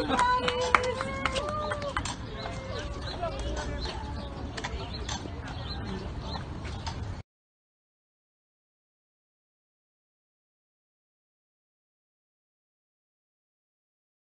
Obrigada.